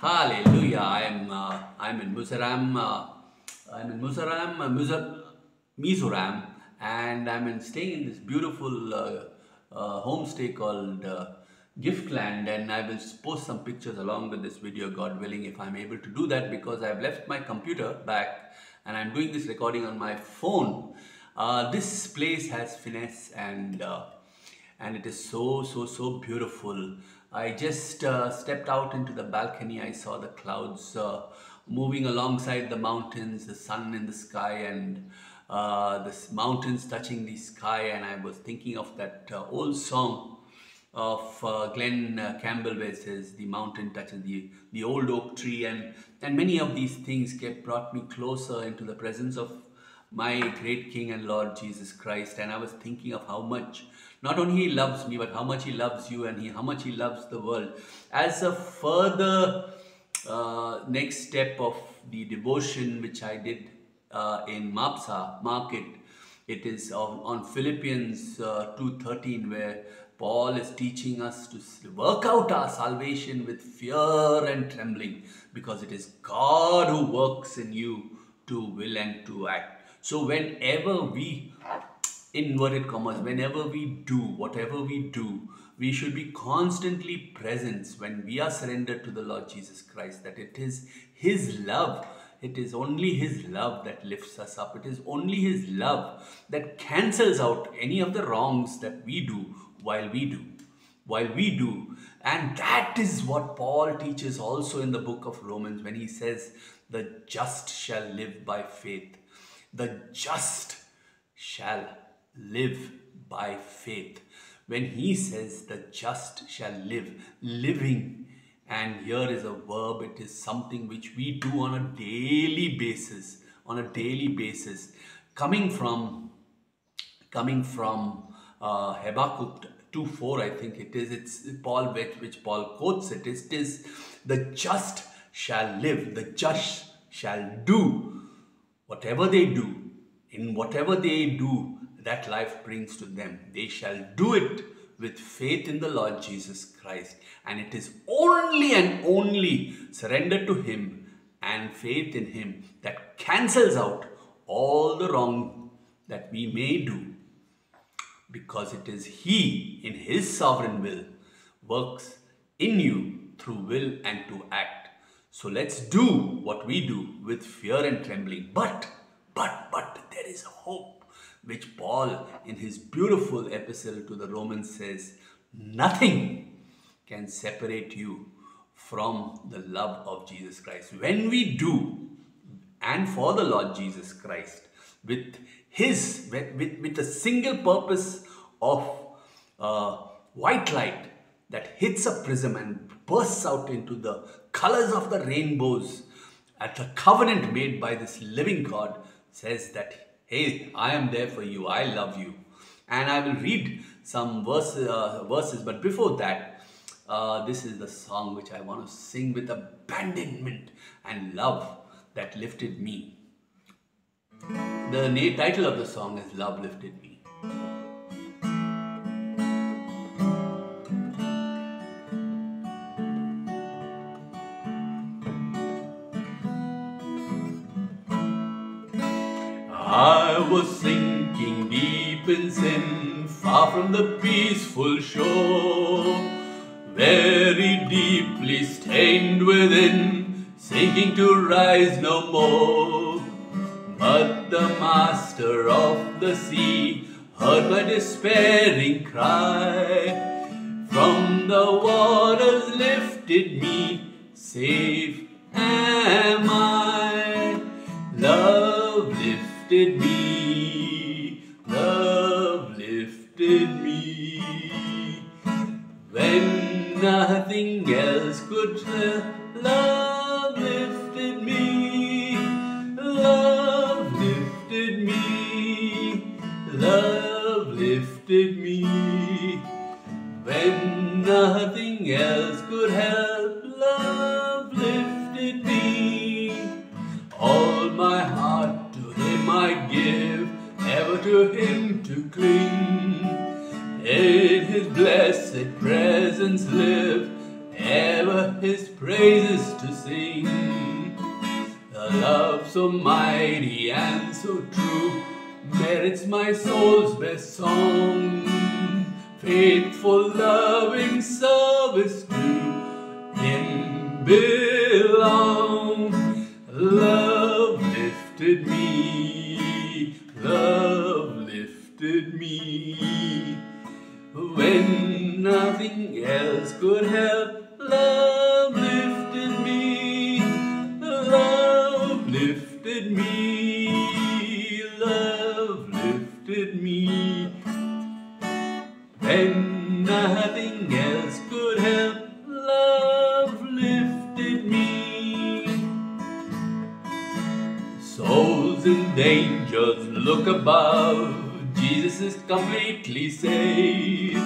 Hallelujah. I'm uh, I'm in Mizoram. Uh, I'm in Mizoram, uh, Mizo- Mizoram, and I'm in, staying in this beautiful uh, uh, homestay called uh, Giftland. And I will post some pictures along with this video, God willing, if I'm able to do that, because I've left my computer back and I'm doing this recording on my phone. Uh, this place has finesse and uh, and it is so so so beautiful i just uh, stepped out into the balcony. I saw the clouds uh, moving alongside the mountains the sun in the sky and uh, the mountains touching the sky. And i was thinking of that uh, old song of uh, Glen uh, Campbell where it says the mountain touches the, the old oak tree. And, and many of these things kept brought me closer into the presence of my great King and Lord Jesus Christ. And I was thinking of how much not only he loves me but how much he loves you and he, how much he loves the world as a further uh, next step of the devotion which I did uh, in Mapsa market it is on, on Philippians uh, 2.13 where Paul is teaching us to work out our salvation with fear and trembling because it is God who works in you to will and to act. So whenever we, inverted commas, whenever we do, whatever we do, we should be constantly present when we are surrendered to the Lord Jesus Christ, that it is His love it is only His love that lifts us up. It is only His love that cancels out any of the wrongs that we do while we do. While we do. And that is what Paul teaches also in the book of Romans when he says, The just shall live by faith. The just shall live by faith. When he says, The just shall live, living and here is a verb, it is something which we do on a daily basis, on a daily basis, coming from coming from uh, Habakkuk 2.4, I think it is, it's Paul, which, which Paul quotes it, it is the just shall live, the just shall do whatever they do, in whatever they do, that life brings to them. They shall do it with faith in the Lord Jesus Christ. And it is only and only surrender to Him and faith in Him that cancels out all the wrong that we may do because it is He, in His sovereign will, works in you through will and to act. So let's do what we do with fear and trembling. But, but, but, there is hope, which Paul, in his beautiful epistle to the Romans, says nothing can separate you from the love of Jesus Christ. When we do and for the Lord Jesus Christ with his with, with, a single purpose of uh, white light that hits a prism and bursts out into the colors of the rainbows at the covenant made by this living God says that hey I am there for you I love you and I will read some verse, uh, verses but before that uh, this is the song which I want to sing with abandonment and love that lifted me. The title of the song is Love Lifted Me. Was sinking deep in sin, far from the peaceful shore, very deeply stained within, sinking to rise no more. But the master of the sea heard my despairing cry. From the waters lifted me, safe nothing else could help, love lifted me. All my heart to Him I give, ever to Him to cling. In His blessed presence live, ever His praises to sing. A love so mighty and so true merits my soul's best song. Faithful, loving service to Him belong. Love lifted me, love lifted me. When nothing else could help, Souls in dangers look above. Jesus is completely safe.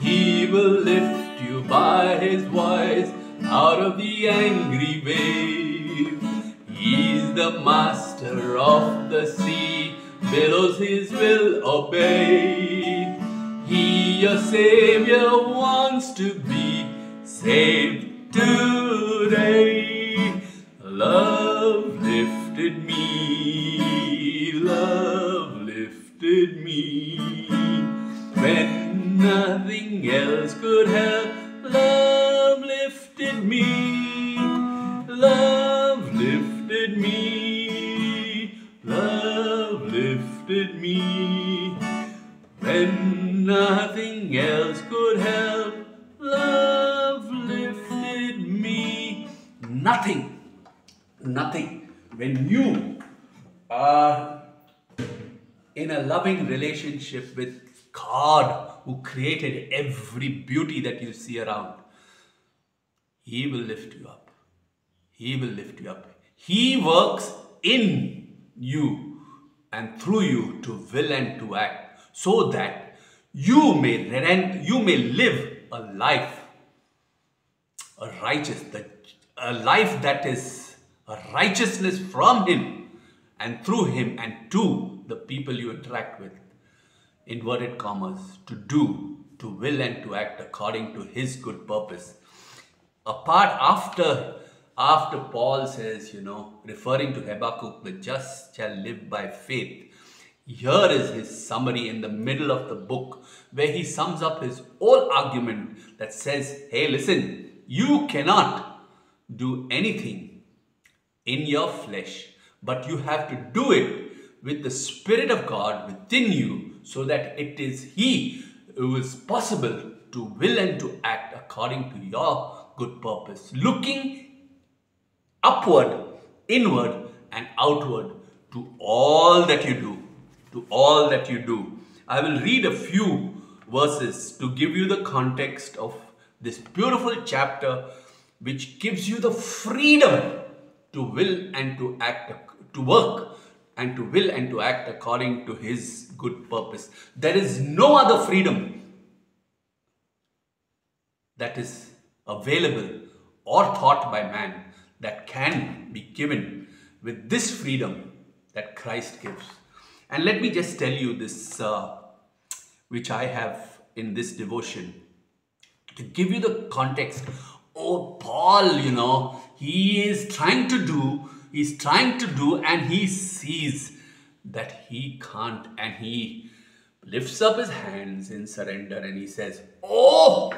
He will lift you by his voice out of the angry wave. He's the master of the sea, billows his will obey. He, your savior, wants to be saved today. Love You are in a loving relationship with God who created every beauty that you see around, He will lift you up. He will lift you up. He works in you and through you to will and to act so that you may rent, you may live a life, a righteous, a life that is a righteousness from Him and through Him and to the people you interact with. Inverted commas, to do, to will and to act according to His good purpose. Apart after after Paul says, you know, referring to Habakkuk, the just shall live by faith. Here is his summary in the middle of the book where he sums up his whole argument that says, hey, listen, you cannot do anything in your flesh, but you have to do it with the Spirit of God within you so that it is He who is possible to will and to act according to your good purpose. Looking upward, inward, and outward to all that you do. To all that you do. I will read a few verses to give you the context of this beautiful chapter, which gives you the freedom to will and to act, to work and to will and to act according to His good purpose. There is no other freedom that is available or thought by man that can be given with this freedom that Christ gives. And let me just tell you this, uh, which I have in this devotion, to give you the context. Oh, Paul, you know, he is trying to do, he's trying to do, and he sees that he can't, and he lifts up his hands in surrender and he says, Oh,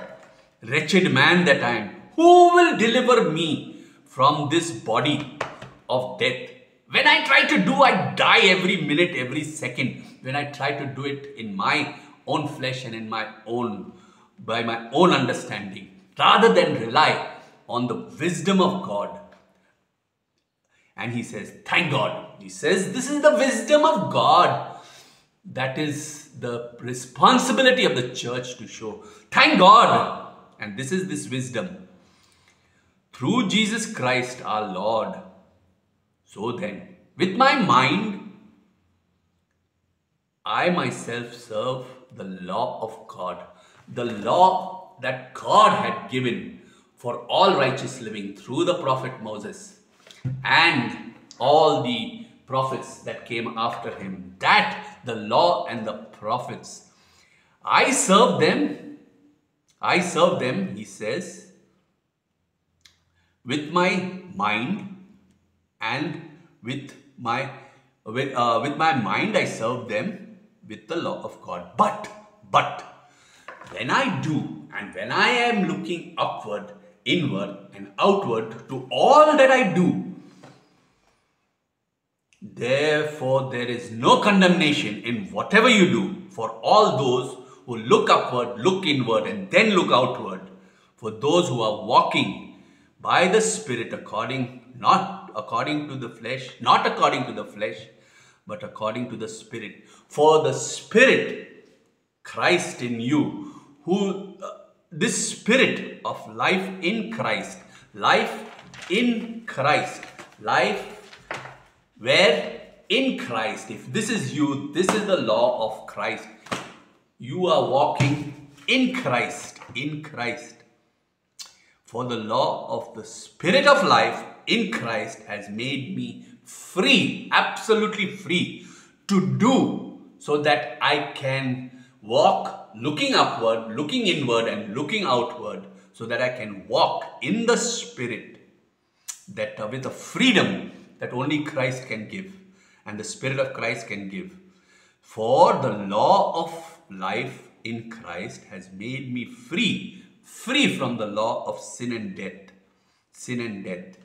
wretched man that I am, who will deliver me from this body of death? When I try to do, I die every minute, every second. When I try to do it in my own flesh and in my own, by my own understanding, rather than rely on the wisdom of God. And he says, Thank God. He says, This is the wisdom of God. That is the responsibility of the church to show. Thank God. And this is this wisdom. Through Jesus Christ our Lord. So then, with my mind, I myself serve the law of God, the law that God had given for all righteous living through the prophet Moses and all the prophets that came after him. That the law and the prophets. I serve them. I serve them, he says, with my mind and with my with, uh, with my mind I serve them with the law of God. But, but, when I do and when I am looking upward, inward and outward to all that I do, therefore there is no condemnation in whatever you do for all those who look upward, look inward and then look outward, for those who are walking by the Spirit according, not according to the flesh, not according to the flesh, but according to the Spirit. For the Spirit, Christ in you, who this Spirit of life in Christ, life in Christ, life where in Christ, if this is you, this is the law of Christ. You are walking in Christ, in Christ. For the law of the Spirit of life in Christ has made me free, absolutely free to do so that I can walk looking upward, looking inward and looking outward so that I can walk in the Spirit that uh, with a freedom that only Christ can give and the Spirit of Christ can give. For the law of life in Christ has made me free, free from the law of sin and death. Sin and death.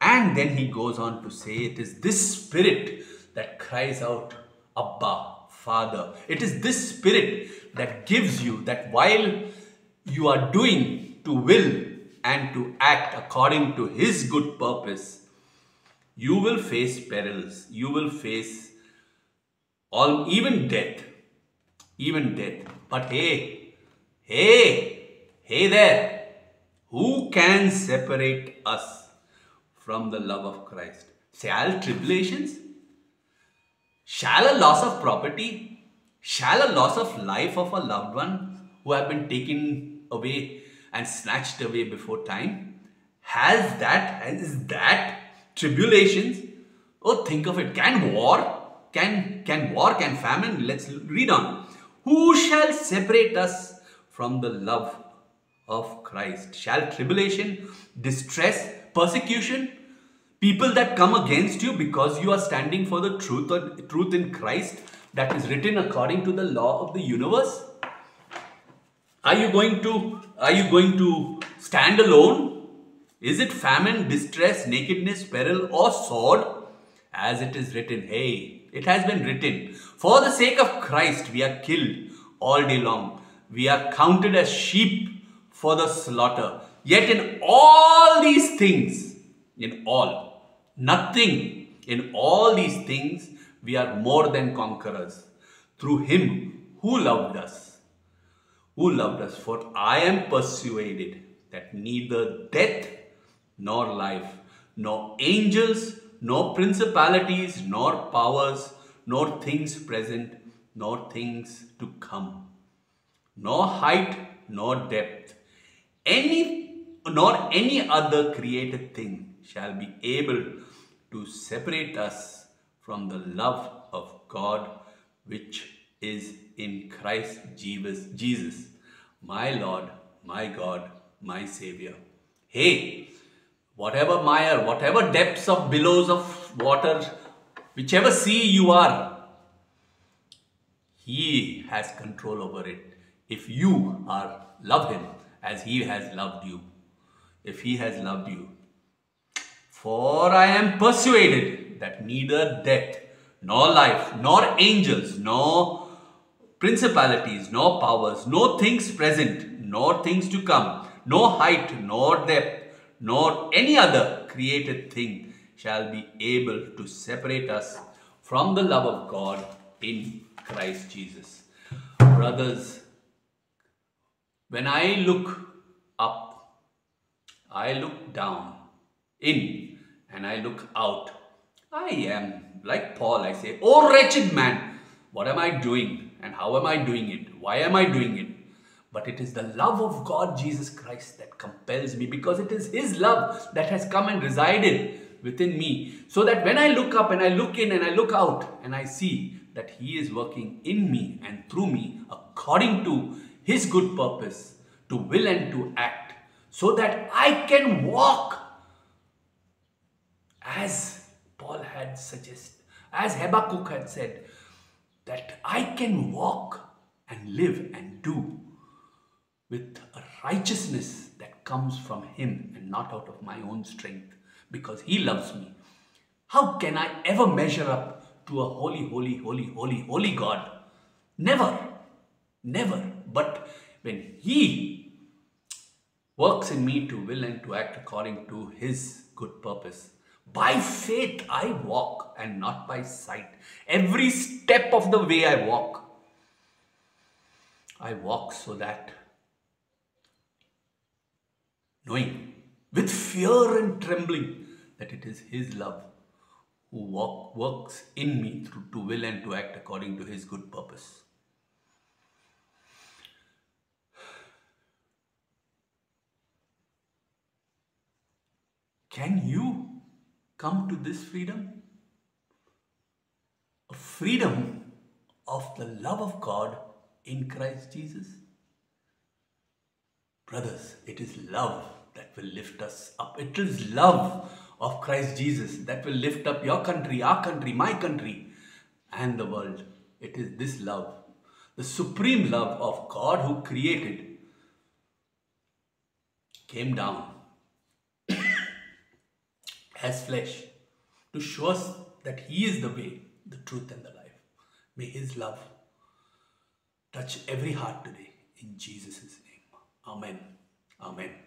And then he goes on to say, it is this spirit that cries out, Abba, Father. It is this spirit that gives you that while you are doing to will and to act according to his good purpose, you will face perils. You will face all, even death. Even death. But hey, hey, hey there. Who can separate us from the love of Christ. Say, all tribulations? Shall a loss of property? Shall a loss of life of a loved one who have been taken away and snatched away before time? Has that, is that tribulations? Oh, think of it. Can war, can, can war, can famine? Let's read on. Who shall separate us from the love of Christ? Shall tribulation, distress, persecution, people that come against you because you are standing for the truth, or, truth in Christ that is written according to the law of the universe? Are you going to, are you going to stand alone? Is it famine, distress, nakedness, peril or sword? As it is written, hey, it has been written, for the sake of Christ we are killed all day long. We are counted as sheep for the slaughter. Yet in all these things, in all, nothing, in all these things, we are more than conquerors through Him who loved us. Who loved us. For I am persuaded that neither death nor life, nor angels, nor principalities, nor powers, nor things present, nor things to come, nor height, nor depth, any nor any other created thing shall be able to separate us from the love of God which is in Christ Jesus, Jesus, my Lord, my God, my Savior. Hey, whatever mire, whatever depths of billows of water, whichever sea you are, He has control over it. If you are love Him, as he has loved you, if he has loved you. For I am persuaded that neither death, nor life, nor angels, nor principalities, nor powers, nor things present, nor things to come, no height, nor depth, nor any other created thing shall be able to separate us from the love of God in Christ Jesus. Brothers, when I look up, I look down, in, and I look out, I am like Paul. I say, Oh wretched man, what am I doing? And how am I doing it? Why am I doing it? But it is the love of God, Jesus Christ, that compels me because it is His love that has come and resided within me. So that when I look up and I look in and I look out and I see that He is working in me and through me according to His good purpose, to will and to act so that I can walk had suggested, as Habakkuk had said, that I can walk and live and do with a righteousness that comes from Him and not out of my own strength because He loves me. How can I ever measure up to a holy, holy, holy, holy, holy God? Never, never. But when He works in me to will and to act according to His good purpose, by faith I walk and not by sight. Every step of the way I walk, I walk so that knowing with fear and trembling that it is His love who walk, works in me through to will and to act according to His good purpose. Can you come to this freedom? A freedom of the love of God in Christ Jesus? Brothers, it is love that will lift us up. It is love of Christ Jesus that will lift up your country, our country, my country, and the world. It is this love, the supreme love of God who created, came down as flesh to show us that He is the way, the truth, and the life. May His love touch every heart today in Jesus' name. Amen. Amen.